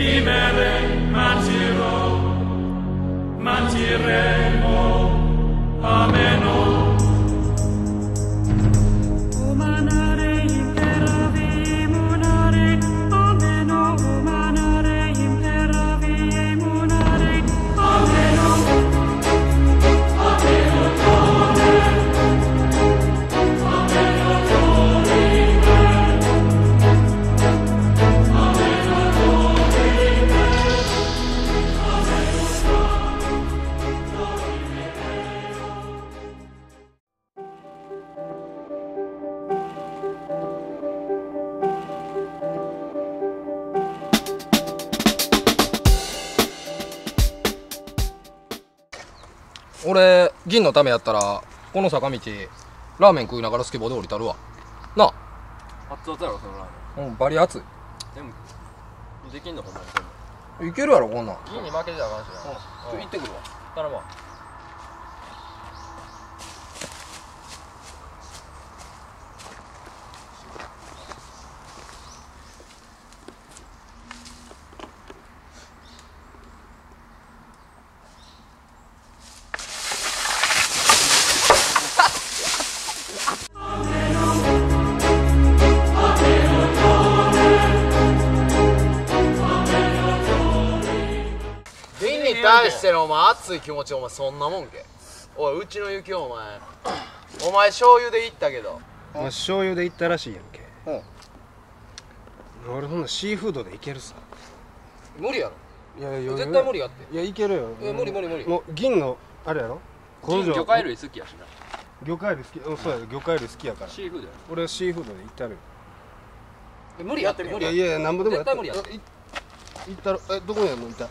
di me martiro martire 銀のためやったらこの坂道ラーメン食いながらスケボーで降りたるわ。なあ。熱々やろそのラーメうんバリ熱い。ンでもできんのほんまにいけるやろこんなん。銀に負けてたらあかんしな。行ってくるわ。頼むわに対してのお前熱い気持ちお前そんなもんけ？おいうちのゆきお前。お前醤油でいったけど。まあ、醤油で行ったらしいやんけ。うん。俺ほんなシーフードでいけるさ。無理やろ。いやいや絶対無理やって。いやいけるよ。え無理無理無理。もう銀のあれやろ？銀魚介類好きやしな。魚介類好き？うんそうや魚介類好きやから。シーフードや。俺はシーフードで行ったるよ。え無理やって無理やいやいやなんぼでもやって。絶対無理やい行ったらえどこにやんの？いた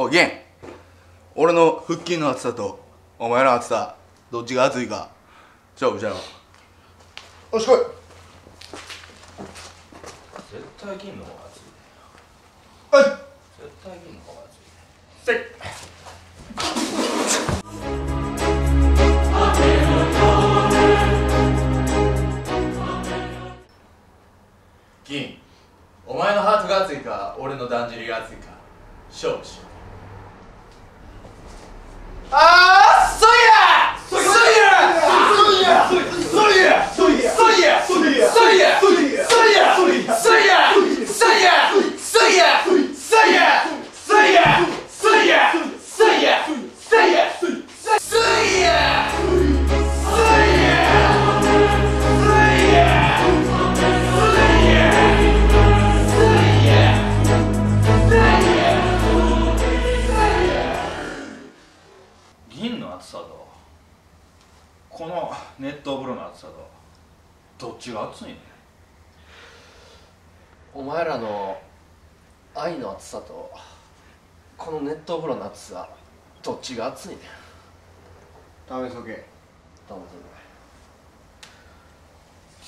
おいゲン俺の腹筋の厚さとお前の厚さどっちが厚いか。勝負しちゃおうよし来い。絶対銀の方が熱いはい。絶対銀の方が熱い銀。お前のハートが熱いか俺のだんじりが熱いか。勝負しこの熱湯風呂の厚さとどっちが熱いねん？お前らの愛の熱さとこの熱湯風呂の熱さどっちが熱いねん？試しとけ。どうも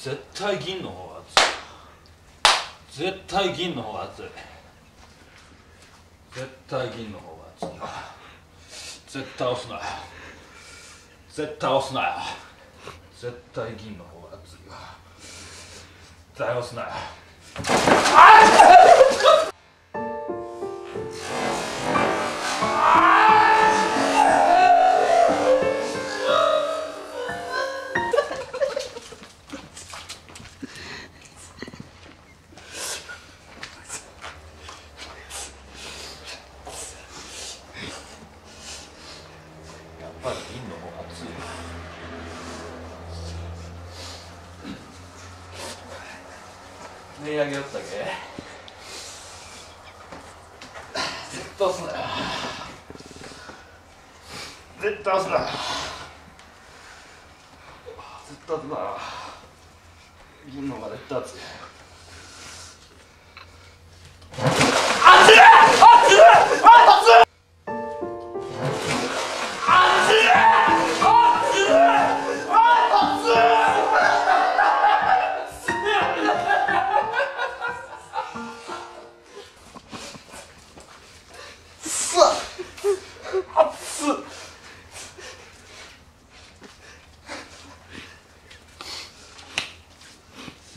絶対銀の方が熱い。絶対銀の方が熱い。絶対銀の方が熱い。よ絶対押すな。よ絶対押すなよ。絶対銀の方が熱いよ絶対押すなよ。やっぱり銀の方が熱いよ練り上げよったけ。絶対押すなよ。絶対押すなよ。絶対押すな。よ銀の方が絶対熱い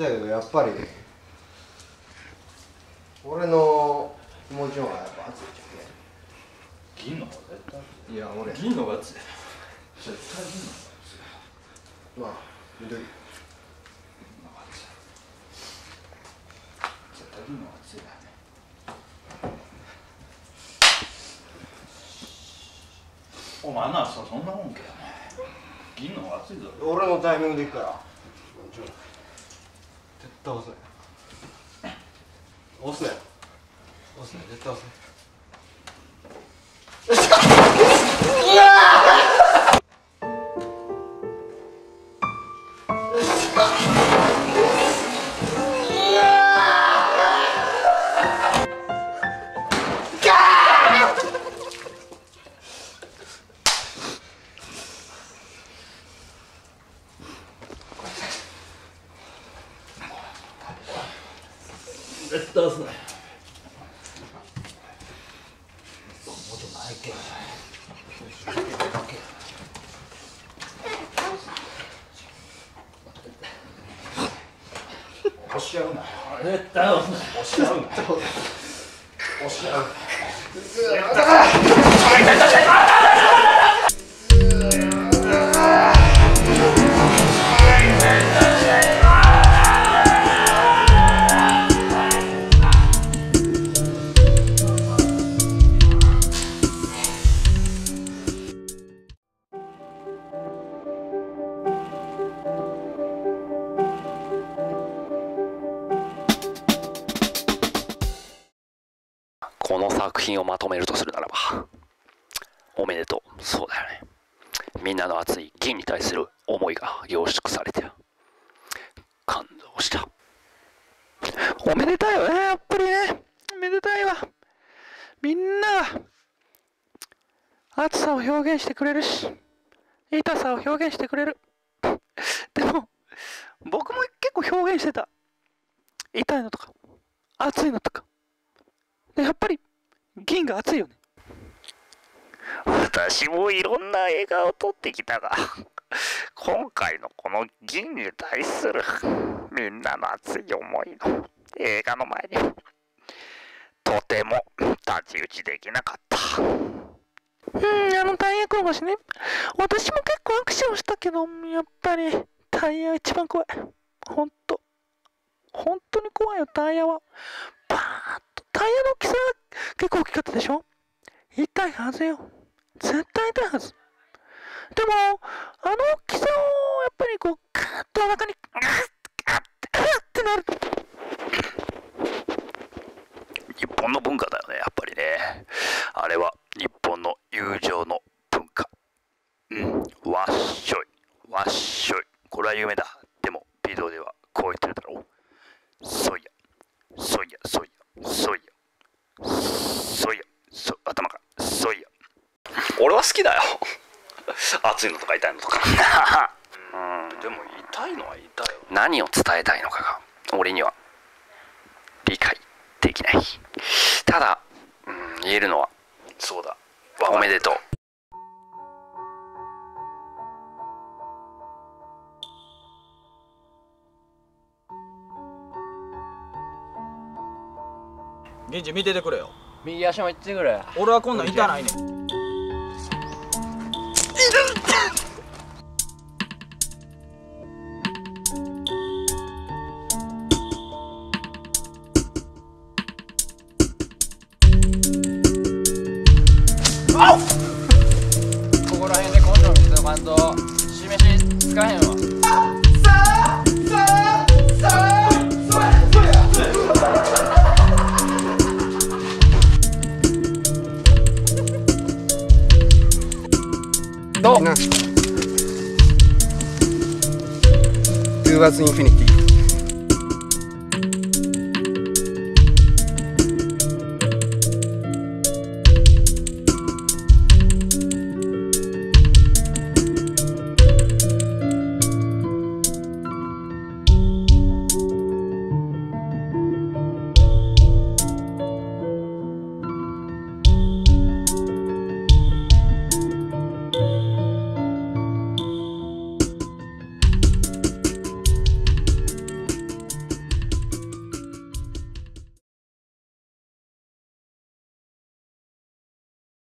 そやけどやっぱり俺の気持ちの方がやっぱ熱いじ銀の方が絶対ゃんいや俺。銀のが熱い。絶対銀の方がまあ緑。絶対銀の方が熱いよね。お前なさそんなもんけどね。銀の方が熱いぞ。俺のタイミングでいくから絶対押すなよ押すなよ押すなよ絶対遅い。絶押し合うな絶対押すな押し合うな押し合うこの作品をまとめるとするならばおめでとう。そうだよね。みんなの熱い銀に対する思いが凝縮されて感動した。おめでたいよねやっぱりね。おめでたいわ。みんな熱さを表現してくれるし痛さを表現してくれる。でも僕も結構表現してた。痛いのとか熱いのとか。でやっぱり銀が熱いよね。私もいろんな映画を撮ってきたが今回のこの銀に対するみんなの熱い思いの映画の前にとても太刀打ちできなかった。うんあのタイヤ転がしね私も結構アクションしたけどやっぱりタイヤが一番怖い。ほんと本当に怖いよタイヤは。バーッとタイヤの大きさが結構大きかったでしょ？痛いはずよ。絶対痛いはずでもあの大きさをやっぱりこうガーッとお腹にガッガッガッってなる。日本の文化だよねやっぱりね。あれは日本の友情の文化。うん。わっしょい。わっしょい。これは有名だでもビデオではこう言ってるだろうそいやそいやそいやそいやそいやそ頭からそいや俺は好きだよ熱いのとか痛いのとか。うん。でも痛いのは痛いよ。何を伝えたいのかが俺には理解できない。ただ、うん、言えるのはそうだ。おめでとう。現地見ててくれよ。右足も行ってくれ。俺はこんなん痛ないねんここら辺で根性見せとかんと示しつかへんわどう ?To was infinity